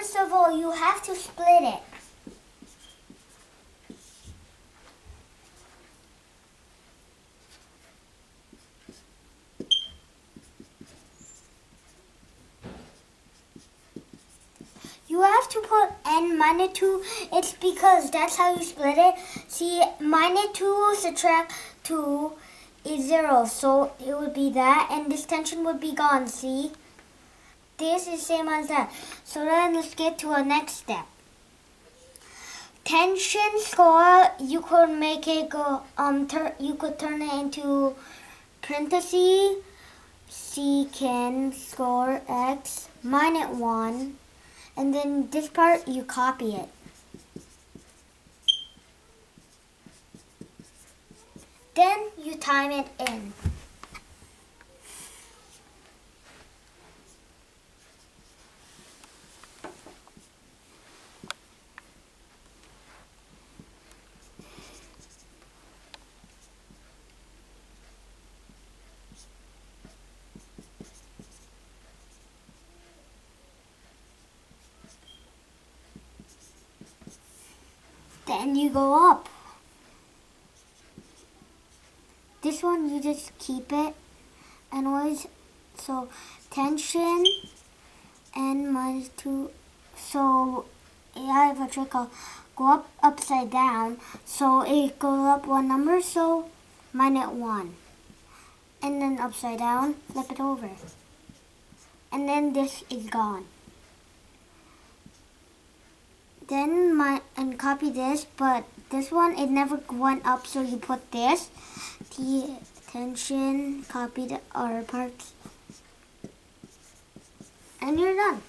First of all, you have to split it. You have to put n minus 2. It's because that's how you split it. See, minus 2 subtract 2 is 0. So it would be that. And this tangent would be gone. See? This is same as that. So then let's get to our next step. Tangent score, you could make it go, um, you could turn it into parenthesis secant score x minus 1 and then this part you copy it. Then you time it in. Then you go up. This one you just keep it. And always so tangent and minus two. So I have a trick I'll go up upside down. So it goes up one number so minus one. And then upside down flip it over. And then this is gone. Then my and copy this but this one it never went up so you put this. The tangent copy the other parts and you're done